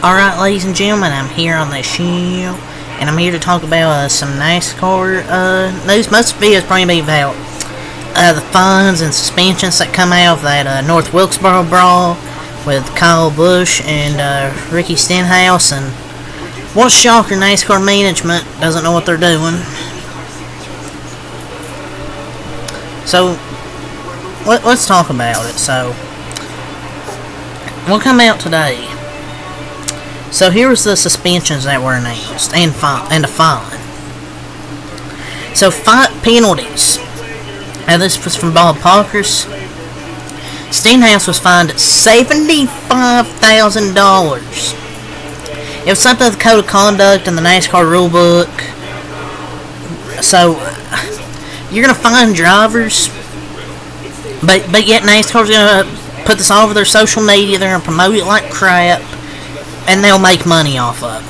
Alright, ladies and gentlemen, I'm here on the show, and I'm here to talk about uh, some NASCAR uh, news. Most of the videos probably be about uh, the fines and suspensions that come out of that uh, North Wilkesboro brawl with Kyle Busch and uh, Ricky Stenhouse, and what shocker, NASCAR management doesn't know what they're doing. So, let, let's talk about it. So, what come out today? So here's the suspensions that were announced and fine and a fine. So five penalties. And this was from Bob Pockrass. Stenhouse was fined seventy-five thousand dollars. It was something of the code of conduct in the NASCAR rule book. So you're gonna find drivers, but but yet NASCAR's gonna put this all over their social media. They're gonna promote it like crap and they'll make money off of.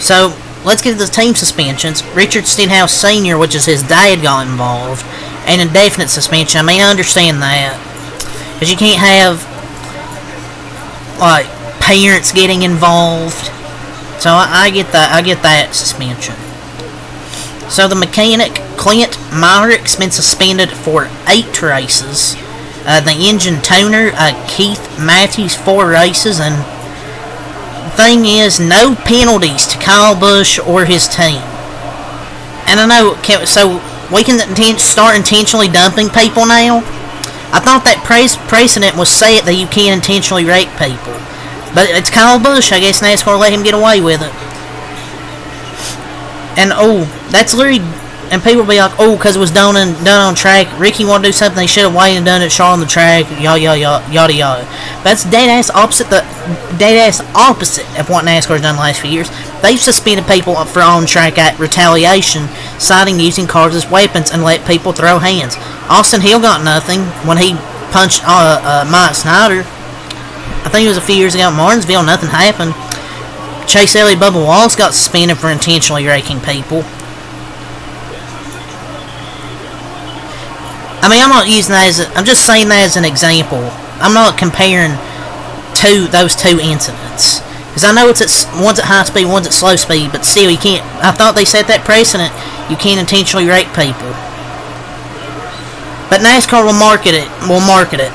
So, let's get to the team suspensions. Richard Stenhouse Sr., which is his dad, got involved. And indefinite suspension. I mean, I understand that. Because you can't have, like, parents getting involved. So, I, I get that. I get that suspension. So, the mechanic, Clint Myrick's been suspended for eight races. Uh, the engine tuner, uh, Keith Matthews, four races, and the thing is, no penalties to Kyle Busch or his team. And I know, so we can start intentionally dumping people now. I thought that precedent was set that you can't intentionally rape people. But it's Kyle Busch, I guess NASCAR let him get away with it. And oh, that's literally and people be like, oh, because it was done on, done on track. Ricky want to do something, they should have waited and done it short on the track, yada, yada, yada, yada, yada. That's dead ass opposite the dead ass opposite of what NASCAR's done the last few years. They've suspended people for on track at retaliation, citing using cars as weapons and let people throw hands. Austin Hill got nothing when he punched uh, uh, Myatt Snider. I think it was a few years ago at Martinsville, nothing happened. Chase Elliott Bubba Wallace got suspended for intentionally raking people. I mean, I'm not using that as a, I'm just saying that as an example. I'm not comparing two those two incidents because I know it's at one's at high speed, one's at slow speed, but still, you can't. I thought they set that precedent. You can't intentionally rape people. But NASCAR will market it. Will market it.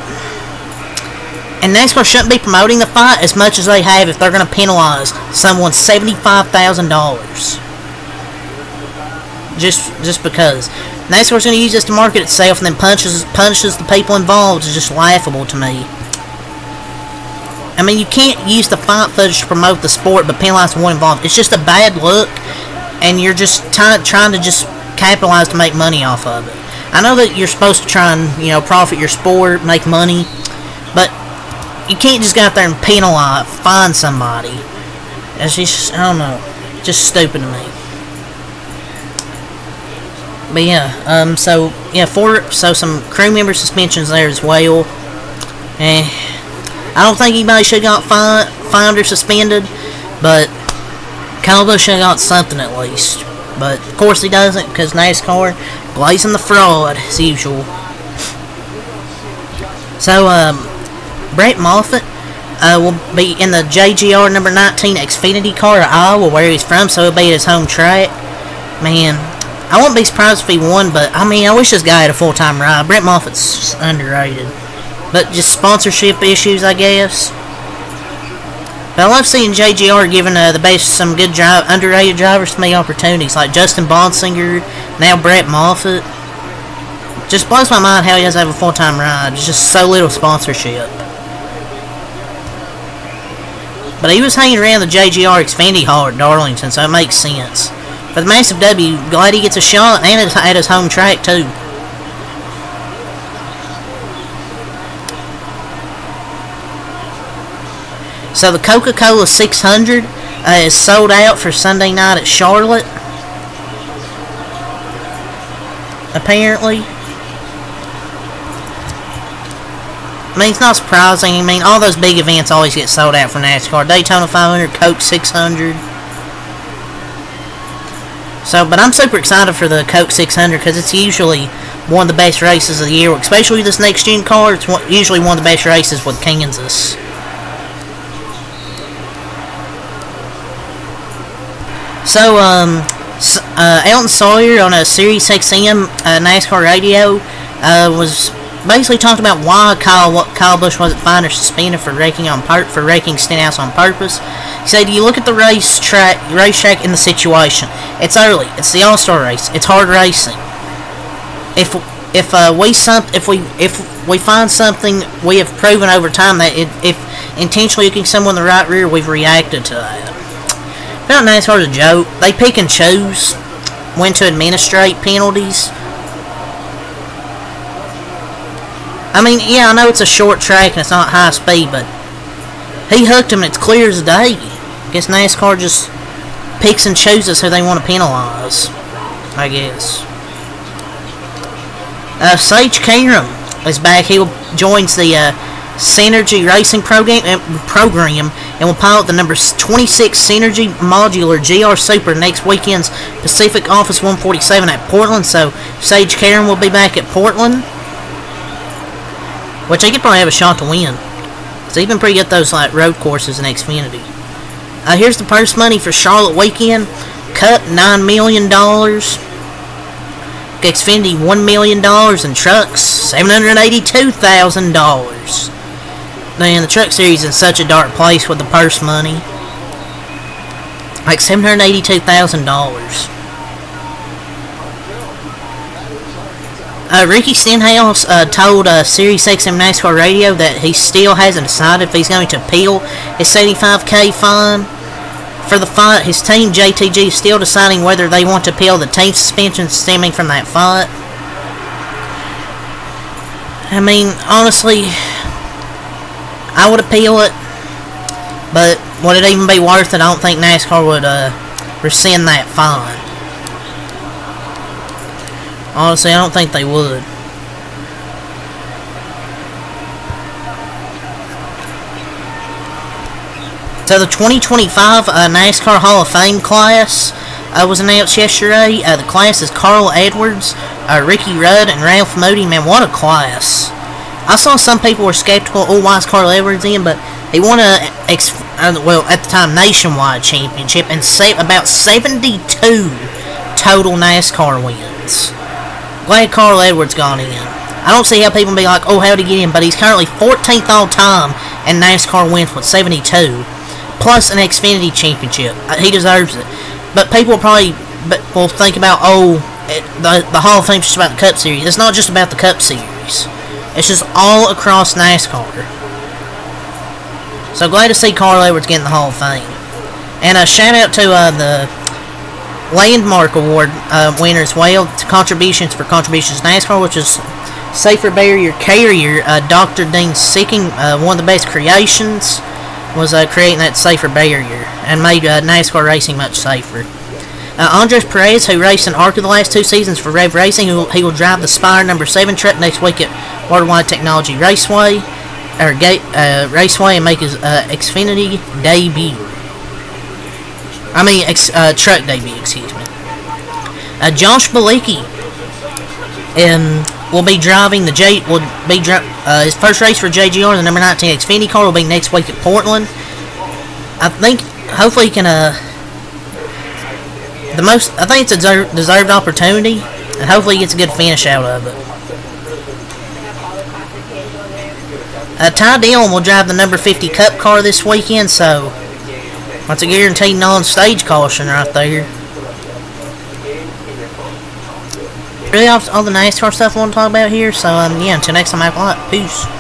And NASCAR shouldn't be promoting the fight as much as they have if they're going to penalize someone seventy-five thousand dollars. Just, just because. NASCAR's going to use this to market itself and then punches punishes the people involved is just laughable to me. I mean, you can't use the fight footage to promote the sport but penalize the one involved. It's just a bad look, and you're just trying to just capitalize to make money off of it. I know that you're supposed to try and, you know, profit your sport, make money, but you can't just go out there and penalize, find somebody. It's just, I don't know, just stupid to me. But yeah, um, so yeah, four, so some crew member suspensions there as well. Eh, I don't think anybody should have got fined, fined or suspended, but Busch should have got something at least. But of course he doesn't because NASCAR blazing the fraud as usual. So um, Brett Moffitt uh, will be in the JGR number 19 Xfinity car at Iowa, where he's from, so he'll be his home track. Man, I won't be surprised if he won, but I mean, I wish this guy had a full-time ride. Brett Moffitt's underrated. But just sponsorship issues, I guess. But I love seeing JGR giving uh, the base some good drive, underrated drivers some opportunities, like Justin Bonsignore, now Brett Moffitt. Just blows my mind how he doesn't have a full-time ride. It's just so little sponsorship. But he was hanging around the JGR Xfinity Hall at Darlington, so it makes sense. But the Massive W, glad he gets a shot and it's at his home track too. So the Coca-Cola 600 uh, is sold out for Sunday night at Charlotte. Apparently. I mean, it's not surprising. I mean, all those big events always get sold out for NASCAR. Daytona 500, Coke 600. So, but I'm super excited for the Coke 600 because it's usually one of the best races of the year, especially this next gen car. It's one, usually one of the best races with Kansas. So, um, uh, Elton Sawyer on a Sirius XM uh, NASCAR radio uh, was basically talked about why Kyle Kyle Busch wasn't fined or suspended for raking on part for raking Stenhouse on purpose. He said, "You look at the racetrack, racetrack in the situation. It's early. It's the All Star race. It's hard racing. If if uh, we some if we if we find something we have proven over time that it, if intentionally looking someone in the right rear, we've reacted to that." Not NASCAR is a joke. They pick and choose when to administrate penalties. I mean, yeah, I know it's a short track and it's not high speed, but he hooked him and it's clear as day. I guess NASCAR just picks and chooses who they want to penalize. I guess. Uh, Sage Karam is back. He joins the uh, Synergy Racing program, uh, program and will pilot the number 26 Synergy Modular GR Supra next weekend's Pacific Office 147 at Portland. So Sage Karam will be back at Portland, which he could probably have a shot to win. So he's been pretty good at those like road courses in Xfinity. Uh, here's the purse money for Charlotte weekend. Cup nine million dollars. Xfinity one million dollars and trucks seven hundred eighty-two thousand dollars. Man, the truck series is in such a dark place with the purse money. Like $782,000. Uh, Ricky Stenhouse uh, told uh, Sirius XM NASCAR Radio that he still hasn't decided if he's going to appeal his 75k fine. For the fight, his team JTG is still deciding whether they want to appeal the team suspension stemming from that fight. I mean, honestly, I would appeal it, but would it even be worth it? I don't think NASCAR would uh, rescind that fine. Honestly, I don't think they would. So the 2025 uh, NASCAR Hall of Fame class uh, was announced yesterday. Uh, the class is Carl Edwards, uh, Ricky Rudd, and Ralph Moody. Man, what a class! I saw some people were skeptical. Oh, why is Carl Edwards in? But he won a uh, well at the time nationwide championship and save about 72 total NASCAR wins. Glad Carl Edwards got in. I don't see how people be like, oh, how'd he get in? But he's currently 14th all time in NASCAR wins with 72, plus an Xfinity championship. Uh, he deserves it. But people probably will think about, oh, the the Hall of Fame is just about the Cup Series. It's not just about the Cup Series. It's just all across NASCAR. So glad to see Carl Edwards getting the Hall of Fame. And a shout out to uh, the Landmark Award uh, winner as well. Contributions for Contributions NASCAR, which is Safer Barrier Carrier. Uh, Dr. Dean Sicking, uh, one of the best creations, was uh, creating that safer barrier and made uh, NASCAR racing much safer. Uh, Andres Perez, who raced in ARCA the last two seasons for Rev Racing, he will, he will drive the Spire number 7 truck next week at Worldwide Technology Raceway, or Gate, uh, Raceway and make his uh, Xfinity debut. I mean, ex, uh, truck debut, excuse me. Uh, Josh Bilicki um, will be driving the J. Will be uh, his first race for JGR, the number 19 Xfinity car, will be next week at Portland. I think, hopefully, he can uh, the most, I think it's a deserved, deserved opportunity, and hopefully he gets a good finish out of it. Uh, Ty Dillon will drive the number 50 Cup car this weekend, so that's a guaranteed non-stage caution right there. Really, all the NASCAR stuff I want to talk about here, so um, yeah, until next time, have a lot. Peace.